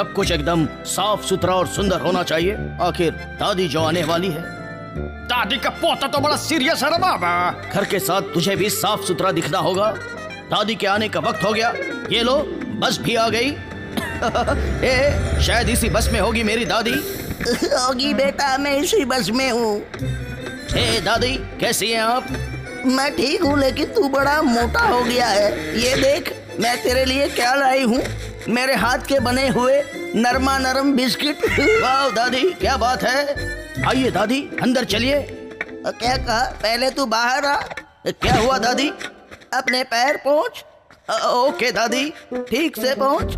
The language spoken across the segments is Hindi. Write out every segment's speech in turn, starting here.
सब कुछ एकदम साफ़ सुथरा और सुंदर होना चाहिए। आखिर दादी जो आने वाली है। दादी का पोता तो बड़ा सीरियस है बाबा। घर के साथ तुझे भी साफ़ सुथरा दिखना होगा। दादी के आने का वक्त हो गया। ये लो बस भी आ गई। ए, शायद इसी बस में होगी मेरी दादी। होगी बेटा मैं इसी बस में हूँ। दादी कैसी हैं आप? मैं ठीक हूँ लेकिन तू बड़ा मोटा हो गया है। ये देख मैं तेरे लिए क्या लाई हूँ? मेरे हाथ के बने हुए नरमा नरम बिस्किट। वाह दादी क्या बात है? आइए दादी अंदर चलिए। क्या कहा? पहले तू बाहर आ। क्या हुआ दादी? अपने पैर पहुँच ओके दादी ठीक से पहुँच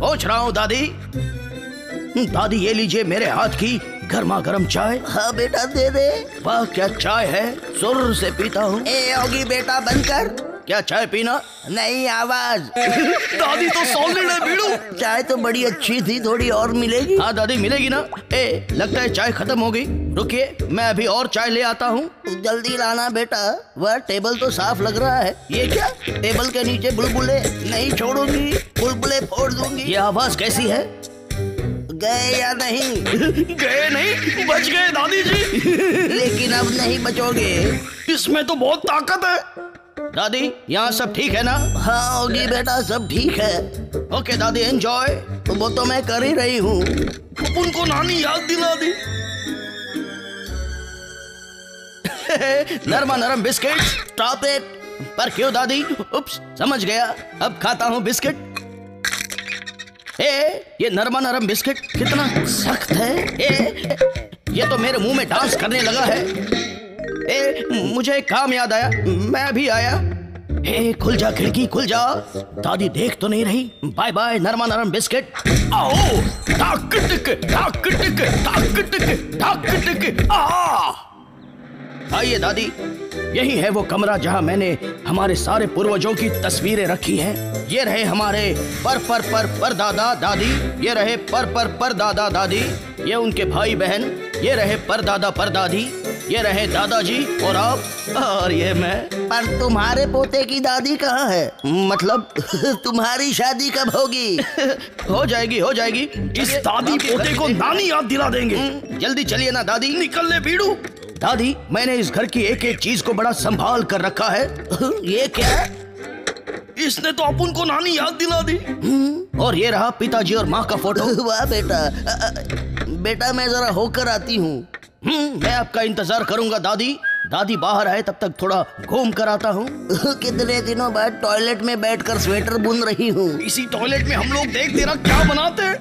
पहुँच रहा हूँ दादी। दादी ये लीजिए मेरे हाथ की गर्मा गर्म चाय। हाँ बेटा दे दे। वाह क्या चाय है? सुर से पीता हूँ। ए होगी बेटा बंद कर क्या चाय पीना? नहीं आवाज़। दादी तो सॉलिड है बीड़ू चाय तो बड़ी अच्छी थी थोड़ी और मिलेगी। हाँ दादी मिलेगी ना? ए लगता है चाय खत्म हो गई। रुकिए मैं अभी और चाय ले आता हूँ। जल्दी लाना बेटा वह टेबल तो साफ़ लग रहा है। ये क्या? टेबल के नीचे बुलबुले। नहीं छोड़ूँगी बुलबुले फोड़ दूँगी। ये आवाज़ कैसी है? गए या नहीं? गए नहीं बच गए दादी जी। लेकिन अब नहीं बचोगे। इसमें तो बहुत ताकत है। दादी यहाँ सब ठीक है ना? हाँ होगी बेटा सब ठीक है। ओके दादी एंजॉय वो तो मैं कर ही रही हूँ। उनको नानी याद दिला दी। नरमा नरम बिस्किट स्टॉप इट पर क्यों दादी? उप्स समझ गया। अब खाता हूँ बिस्किट। ए ये नरमा नरम बिस्किट कितना सख्त है। ए ये तो मेरे मुँह में डांस करने लगा है। ए मुझे एक काम याद आया। मैं भी आया। ए खुल जा खिड़की, खुल जा। दादी देख तो नहीं रही। बाय बाय, नरमा नरम बिस्किट। आओ टाक टिक टाक टिक टाक टिक आ! आइए दादी, यही है वो कमरा जहाँ मैंने हमारे सारे पूर्वजों की तस्वीरें रखी हैं। ये रहे हमारे पर पर पर पर दादा, दादी। ये रहे पर पर पर दादा, दादी। ये उनके भाई बहन ये रहे पर दादा, पर दादी। ये रहे दादाजी और आप? और ये मैं। पर तुम्हारे पोते की दादी कहाँ है? मतलब तुम्हारी शादी कब होगी? हो जाएगी हो जाएगी। इस दादी पोते को नानी याद दिला देंगे। हम्म, जल्दी चलिए ना दादी। निकल ले बीड़ू दादी मैंने इस घर की एक एक चीज़ को बड़ा संभाल कर रखा है। ये क्या? इसने तो अपन को नानी याद दिला दी। और ये रहा पिताजी और माँ का फ़ोटो। वाह बेटा। बेटा मैं जरा होकर आती हूँ। हम्म, मैं आपका इंतज़ार करूँगा दादी। दादी बाहर आए तब तक थोड़ा घूम कर आता हूँ। कितने दिनों बाद टॉयलेट में बैठकर स्वेटर बुन रही हूँ। इसी टॉयलेट में हम लोग देख तेरा क्या बनाते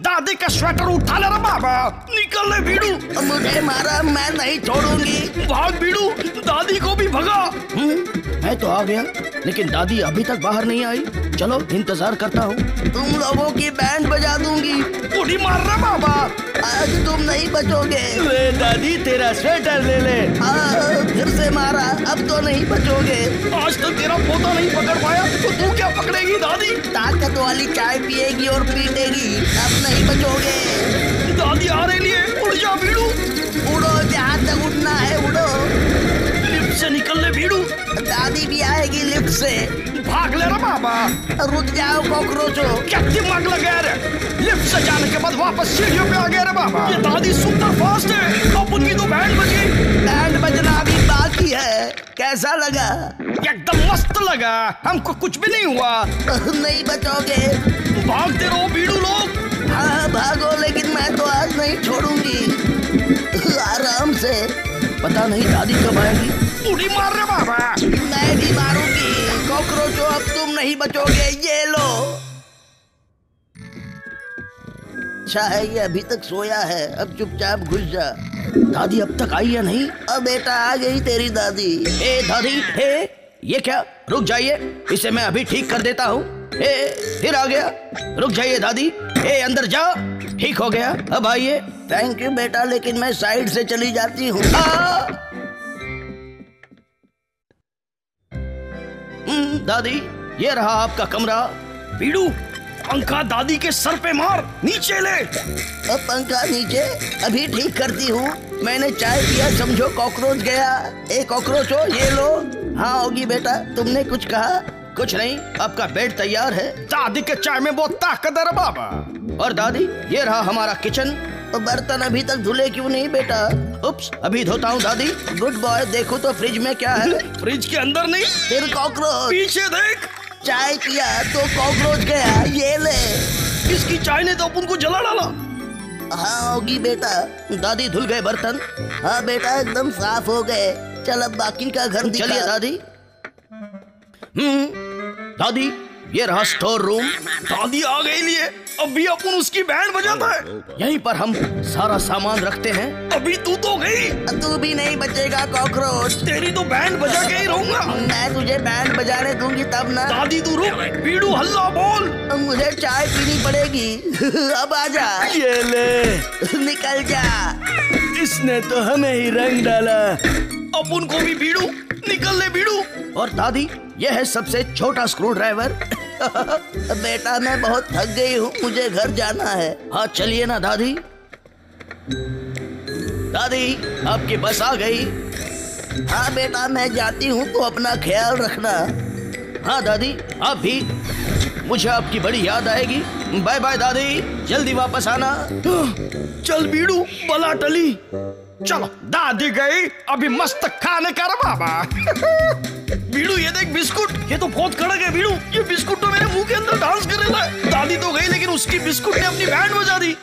दादी का स्वेटर उठा ले बाबा निकल ले बीड़ू मुझे मारा मैं नहीं छोड़ूँगी। भाग बीड़ू दादी को भी भगा। हम्म, मैं तो आ गया लेकिन दादी अभी तक बाहर नहीं आई। चलो इंतज़ार करता हूँ। तुम लोगों की बैंड बजा आज तुम नहीं बचोगे। दादी तेरा स्वेटर ले ले। फिर से मारा अब तो नहीं बचोगे। आज तक तेरा पोता नहीं पकड़ पाया तो तू क्या पकड़ेगी दादी? ताकत वाली चाय पिएगी और पीटेगी अब नहीं बचोगे। दादी आ रही है उड़ जा बीड़ू उड़ो जहाँ तक उड़ना है उड़ो। लिफ्ट से निकल ले बीड़ू दादी भी आएगी लिफ्ट से। बाबा रुक जाओ कॉकरोचो क्या दिमाग लगा रे? लिफ्ट से जाने के बाद वापस सीढ़ियों पे आ गया रे बाबा। ये दादी सुपर फास्ट है। अब उनकी तो बैंड बजी। बैंड बजना अभी बाकी है। कैसा लगा? एकदम मस्त लगा। हमको कुछ भी नहीं हुआ। नहीं बचोगे। भागते रहो बीड़ू लोग। हाँ भागो लेकिन मैं तो आज नहीं छोड़ूँगी। आराम से। पता नहीं दादी कब आएगी। उड़ी मार रहे बाबा। मैं भी मारूँगी। कॉकरोचो अब तुम नहीं बचोगे, ये लो। अच्छा है, ये अभी तक सोया है, अब चुपचाप घुस जा। दादी, अब तक आई या नहीं? अब बेटा, आ गई तेरी दादी। ए दादी ए ये क्या? रुक जाइए, इसे मैं अभी ठीक कर देता हूँ। ए फिर आ गया। रुक जाइए दादी। ए अंदर जा ठीक हो गया। अब आइए। थैंक यू बेटा, लेकिन मैं साइड से चली जाती हूँ। दादी ये रहा आपका कमरा। बीड़ू पंखा दादी के सर पे मार नीचे ले। अब पंखा नीचे अभी ठीक करती हूँ। मैंने चाय पिया समझो कॉकरोच गया। ए कॉकरोच हो ये लो। हाँ होगी बेटा तुमने कुछ कहा? कुछ नहीं आपका बेड तैयार है। दादी के चाय में बहुत ताकत है बाबा। और दादी ये रहा हमारा किचन। बर्तन अभी तक धुले क्यों नहीं बेटा? उप्स अभी धोता हूँ दादी। गुड बॉय देखो तो फ्रिज में क्या है? फ्रिज के अंदर नहीं फिर कॉकरोच पीछे देख। चाय पिया तो कॉकरोच गया ये ले। इसकी चाय ने तो अपन को जला डाला। हाँ होगी बेटा। दादी धुल गए बर्तन। हाँ बेटा एकदम साफ़ हो गए। चल अब बाकी का घर चलिए दादी। हम्म दादी। ये रहा स्टोर रूम दादी आ गई लिए। अभी अपन उसकी बैंड बजाता है। यहीं पर हम सारा सामान रखते हैं। अभी तू तो गई। तू भी नहीं बचेगा कॉकरोच तेरी तो बैंड बजा के ही रहूँगा। मैं तुझे बैंड बजाने दूँगी तब ना। दादी तू रुक। पीड़ू हल्ला बोल। मुझे चाय पीनी पड़ेगी। अब आजा ये ले। निकल जा। इसने तो हमें ही रंग डाला। अपन को भी पीड़ू निकल ले पीड़ू और दादी यह है सबसे छोटा स्क्रू ड्राइवर बेटा मैं बहुत थक गई हूँ मुझे घर जाना है। हाँ चलिए ना दादी। दादी आपकी बस आ गई। हाँ बेटा मैं जाती हूँ तो अपना ख्याल रखना। हाँ दादी आप भी। मुझे आपकी बड़ी याद आएगी। बाय बाय दादी, जल्दी वापस आना। चल बीड़ू, बला टली। चलो, दादी गई, अभी मस्त खाने का बाबा। बीड़ू, ये देख बिस्कुट, ये तो बहुत कड़क है बीड़ू। ये बिस्कुट तो मेरे मुँह के अंदर डांस कर रहा है दादी तो गई, लेकिन उसकी बिस्कुट ने अपनी बैंड बजा दी।